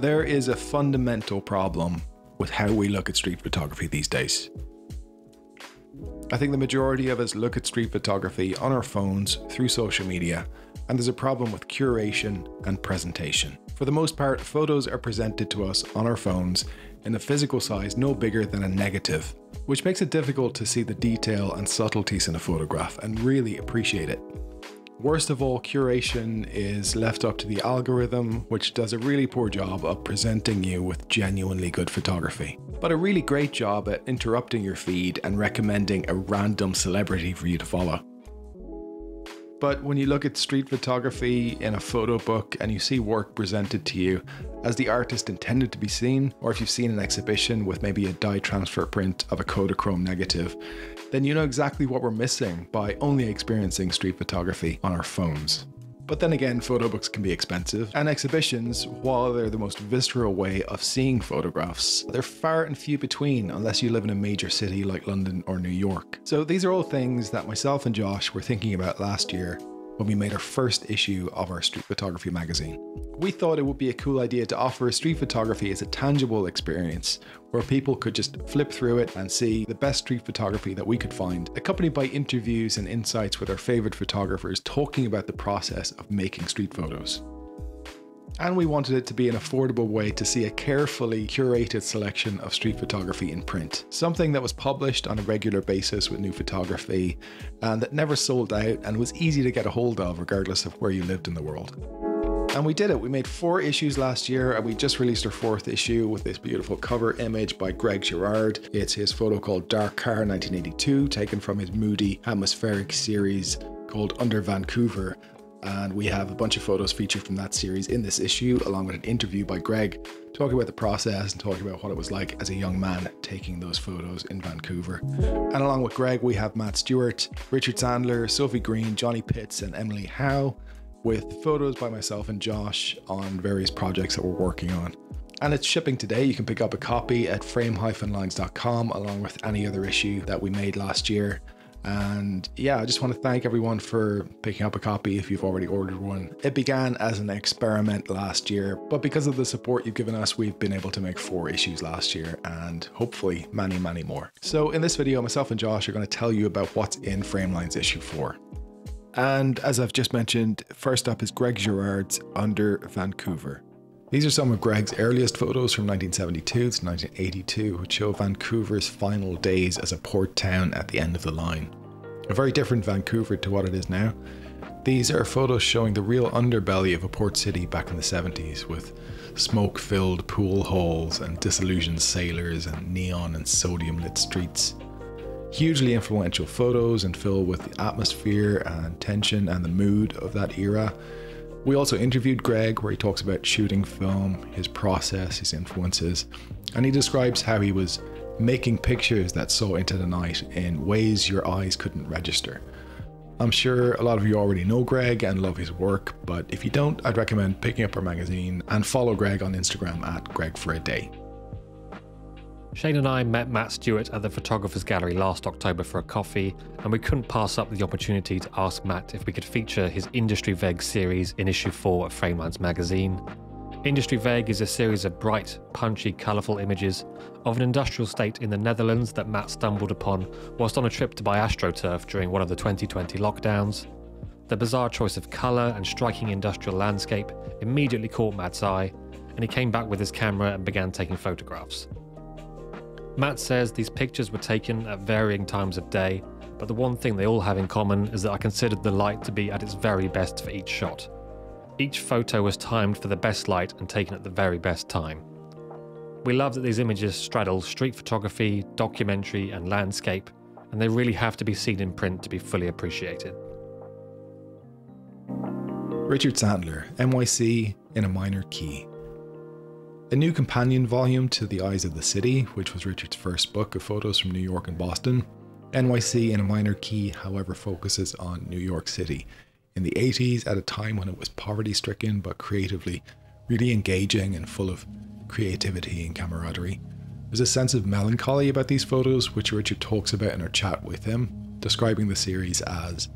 There is a fundamental problem with how we look at street photography these days. I think the majority of us look at street photography on our phones through social media, and there's a problem with curation and presentation. For the most part, photos are presented to us on our phones in a physical size no bigger than a negative, which makes it difficult to see the detail and subtleties in a photograph and really appreciate it. Worst of all, curation is left up to the algorithm, which does a really poor job of presenting you with genuinely good photography. But a really great job at interrupting your feed and recommending a random celebrity for you to follow. But when you look at street photography in a photo book and you see work presented to you as the artist intended to be seen, or if you've seen an exhibition with maybe a dye transfer print of a Kodachrome negative, then you know exactly what we're missing by only experiencing street photography on our phones. But then again, photo books can be expensive, and exhibitions, while they're the most visceral way of seeing photographs, they're far and few between unless you live in a major city like London or New York. So these are all things that myself and Josh were thinking about last year when we made our first issue of our street photography magazine. We thought it would be a cool idea to offer street photography as a tangible experience where people could just flip through it and see the best street photography that we could find, accompanied by interviews and insights with our favorite photographers talking about the process of making street photos. And we wanted it to be an affordable way to see a carefully curated selection of street photography in print. Something that was published on a regular basis with new photography and that never sold out and was easy to get a hold of regardless of where you lived in the world. And we did it. We made four issues last year and we just released our fourth issue with this beautiful cover image by Greg Girard. It's his photo called Dark Car 1982, taken from his moody atmospheric series called Under Vancouver and we have a bunch of photos featured from that series in this issue, along with an interview by Greg talking about the process and talking about what it was like as a young man taking those photos in Vancouver. And along with Greg, we have Matt Stuart, Richard Sandler, Sophie Green, Johny Pitts, and Emily Howe, with photos by myself and Josh on various projects that we're working on. And it's shipping today. You can pick up a copy at frame-lines.com along with any other issue that we made last year. And yeah, I just want to thank everyone for picking up a copy if you've already ordered one. It began as an experiment last year, but because of the support you've given us, we've been able to make four issues last year and hopefully many, many more. So in this video, myself and Josh are going to tell you about what's in Framelines issue four. And as I've just mentioned, first up is Greg Girard's Under Vancouver. These are some of Greg's earliest photos from 1972 to 1982, which show Vancouver's final days as a port town at the end of the line. A very different Vancouver to what it is now. These are photos showing the real underbelly of a port city back in the 70s, with smoke filled pool halls and disillusioned sailors and neon and sodium lit streets. Hugely influential photos and filled with the atmosphere and tension and the mood of that era we also interviewed Greg, where he talks about shooting film, his process, his influences, and he describes how he was making pictures that saw into the night in ways your eyes couldn't register. I'm sure a lot of you already know Greg and love his work, but if you don't, I'd recommend picking up our magazine and follow Greg on Instagram at Greg for a Day. Shane and I met Matt Stuart at the Photographers Gallery last October for a coffee, and we couldn't pass up the opportunity to ask Matt if we could feature his Industry Veg series in issue 4 of Framelines magazine. Industry Veg is a series of bright, punchy, colourful images of an industrial state in the Netherlands that Matt stumbled upon whilst on a trip to buy AstroTurf during one of the 2020 lockdowns. The bizarre choice of colour and striking industrial landscape immediately caught Matt's eye, and he came back with his camera and began taking photographs. Matt says these pictures were taken at varying times of day, but the one thing they all have in common is that I considered the light to be at its very best for each shot. Each photo was timed for the best light and taken at the very best time. We love that these images straddle street photography, documentary, and landscape, and they really have to be seen in print to be fully appreciated. Richard Sandler, NYC in a minor key. A new companion volume to The Eyes of the City, which was Richard's first book of photos from New York and Boston. NYC in a minor key, however, focuses on New York City. in the 80s at a time when it was poverty stricken but creatively really engaging and full of creativity and camaraderie. There's a sense of melancholy about these photos, which Richard talks about in our chat with him, describing the series as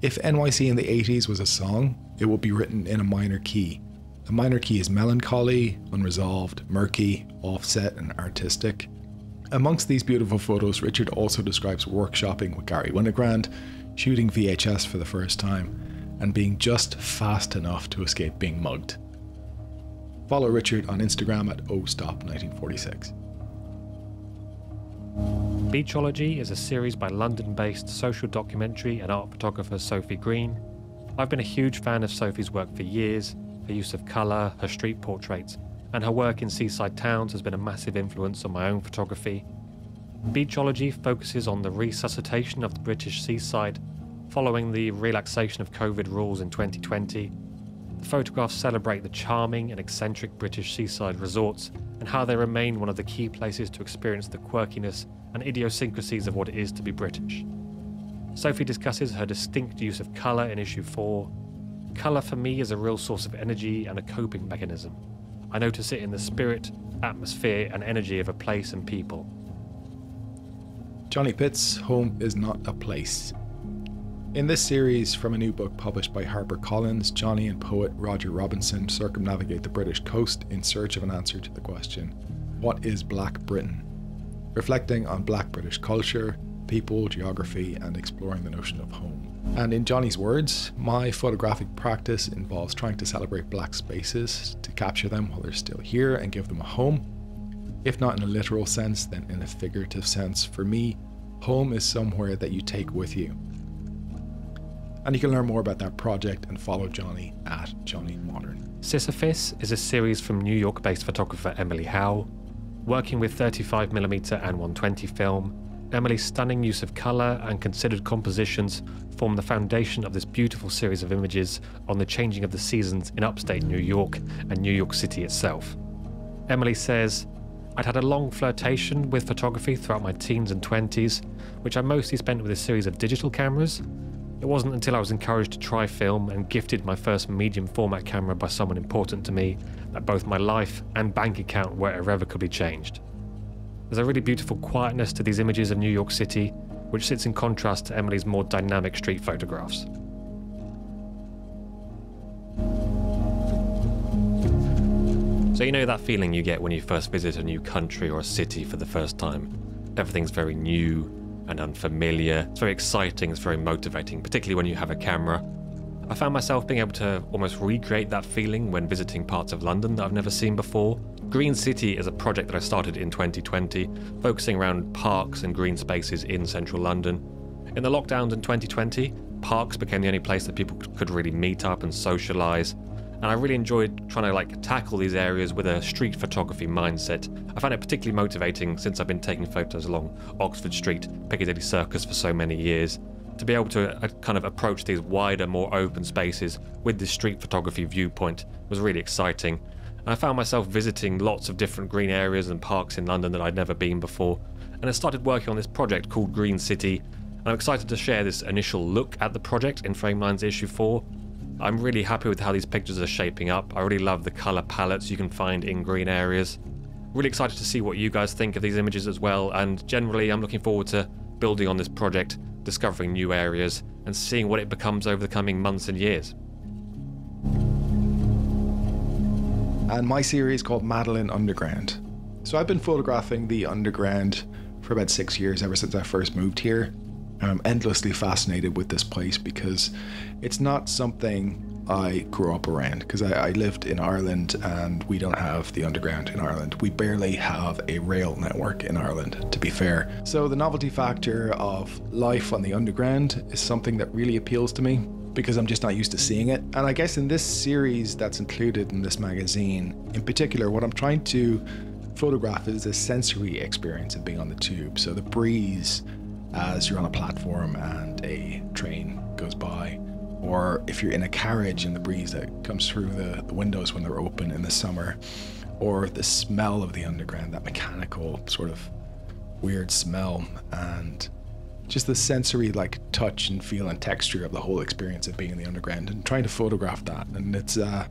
if NYC in the 80s was a song, it would be written in a minor key. The minor key is melancholy, unresolved, murky, offset, and artistic. Amongst these beautiful photos, Richard also describes workshopping with Garry Winogrand, shooting VHS for the first time, and being just fast enough to escape being mugged. Follow Richard on Instagram at ostop1946. Beachology is a series by London based social documentary and art photographer Sophie Green. I've been a huge fan of Sophie's work for years, her use of colour, her street portraits, and her work in seaside towns has been a massive influence on my own photography. Beachology focuses on the resuscitation of the British seaside following the relaxation of COVID rules in 2020. The photographs celebrate the charming and eccentric British seaside resorts and how they remain one of the key places to experience the quirkiness and idiosyncrasies of what it is to be British. Sophie discusses her distinct use of colour in issue 4. Colour for me is a real source of energy and a coping mechanism. I notice it in the spirit, atmosphere, and energy of a place and people. Johny Pitts' home is not a place. In this series, from a new book published by HarperCollins, Johny and poet Roger Robinson circumnavigate the British coast in search of an answer to the question What is Black Britain? Reflecting on Black British culture, people, geography, and exploring the notion of home. And in Johny's words, my photographic practice involves trying to celebrate black spaces, to capture them while they're still here and give them a home. If not in a literal sense, then in a figurative sense. For me, home is somewhere that you take with you. And you can learn more about that project and follow Johny at Johny Modern. Sisyphus is a series from New York based photographer Emily Howe. Working with 35mm and 120 film, Emily's stunning use of colour and considered compositions form the foundation of this beautiful series of images on the changing of the seasons in upstate New York and New York City itself. Emily says, I'd had a long flirtation with photography throughout my teens and 20s, which I mostly spent with a series of digital cameras. It wasn't until I was encouraged to try film and gifted my first medium format camera by someone important to me that both my life and bank account were irrevocably changed. There's a really beautiful quietness to these images of New York City, which sits in contrast to Emily's more dynamic street photographs. So, you know that feeling you get when you first visit a new country or a city for the first time? Everything's very new and unfamiliar. It's very exciting, it's very motivating, particularly when you have a camera. I found myself being able to almost recreate that feeling when visiting parts of London that I've never seen before. Green City is a project that I started in 2020, focusing around parks and green spaces in central London. In the lockdowns in 2020, parks became the only place that people could really meet up and socialize. And I really enjoyed trying to like tackle these areas with a street photography mindset. I found it particularly motivating since I've been taking photos along Oxford Street, Piccadilly Circus for so many years to be able to uh, kind of approach these wider, more open spaces with this street photography viewpoint was really exciting. And I found myself visiting lots of different green areas and parks in London that I'd never been before. And I started working on this project called Green City. And I'm excited to share this initial look at the project in Frameline's issue 4. I'm really happy with how these pictures are shaping up. I really love the colour palettes you can find in green areas. Really excited to see what you guys think of these images as well. And generally, I'm looking forward to building on this project discovering new areas, and seeing what it becomes over the coming months and years. And my series called Madeleine Underground. So I've been photographing the underground for about six years, ever since I first moved here. I'm endlessly fascinated with this place because it's not something I grew up around because I, I, lived in Ireland and we don't have the underground in Ireland. We barely have a rail network in Ireland, to be fair. So the novelty factor of life on the underground is something that really appeals to me because I'm just not used to seeing it. And I guess in this series that's included in this magazine, in particular, what I'm trying to photograph is a sensory experience of being on the tube. So the breeze as you're on a platform and a train goes by or if you're in a carriage and the breeze that comes through the, the windows when they're open in the summer, or the smell of the underground, that mechanical sort of weird smell. And just the sensory like touch and feel and texture of the whole experience of being in the underground and trying to photograph that. And it's uh,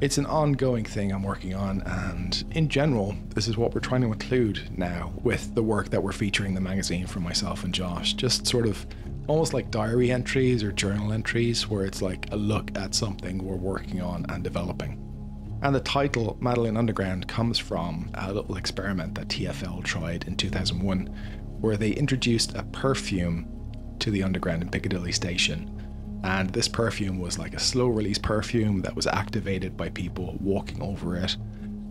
it's an ongoing thing I'm working on, and in general, this is what we're trying to include now with the work that we're featuring in the magazine from myself and Josh. Just sort of almost like diary entries or journal entries, where it's like a look at something we're working on and developing. And the title Madeleine Underground comes from a little experiment that TFL tried in 2001, where they introduced a perfume to the underground in Piccadilly Station and this perfume was like a slow release perfume that was activated by people walking over it.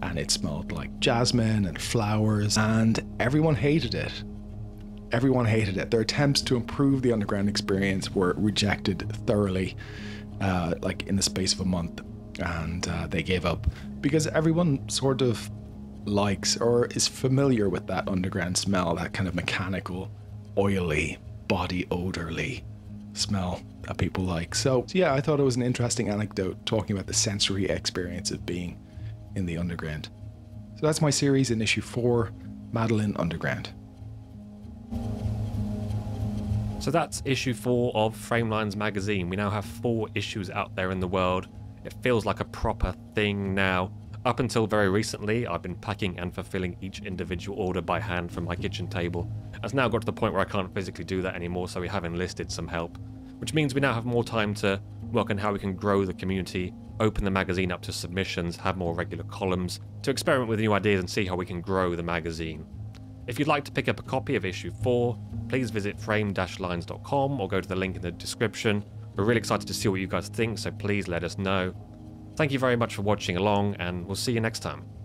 And it smelled like jasmine and flowers, and everyone hated it. Everyone hated it. Their attempts to improve the underground experience were rejected thoroughly, uh, like in the space of a month. And uh, they gave up because everyone sort of likes or is familiar with that underground smell, that kind of mechanical, oily, body odorly smell that people like. So, yeah, I thought it was an interesting anecdote talking about the sensory experience of being in the underground. So that's my series in issue four, Madeleine Underground. So that's issue four of Framelines magazine. We now have four issues out there in the world. It feels like a proper thing now. Up until very recently, I've been packing and fulfilling each individual order by hand from my kitchen table. It's now got to the point where I can't physically do that anymore, so we have enlisted some help which means we now have more time to work on how we can grow the community, open the magazine up to submissions, have more regular columns, to experiment with new ideas and see how we can grow the magazine. If you'd like to pick up a copy of issue 4, please visit frame-lines.com or go to the link in the description. We're really excited to see what you guys think, so please let us know. Thank you very much for watching along, and we'll see you next time.